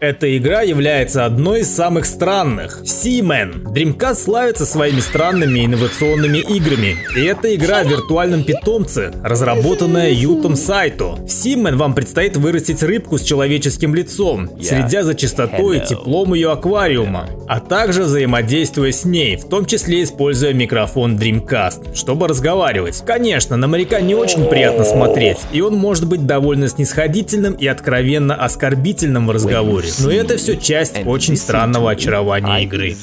Эта игра является одной из самых странных. Seaman. Dreamcast славится своими странными инновационными играми. И это игра о виртуальном питомце, разработанная Ютом Сайто. В Seaman вам предстоит вырастить рыбку с человеческим лицом, следя за чистотой и теплом ее аквариума, а также взаимодействуя с ней, в том числе используя микрофон Dreamcast, чтобы разговаривать. Конечно, на моряка не очень приятно смотреть, и он может быть довольно снисходительным и откровенно оскорбительным в разговоре. Но это все часть очень странного очарования игры.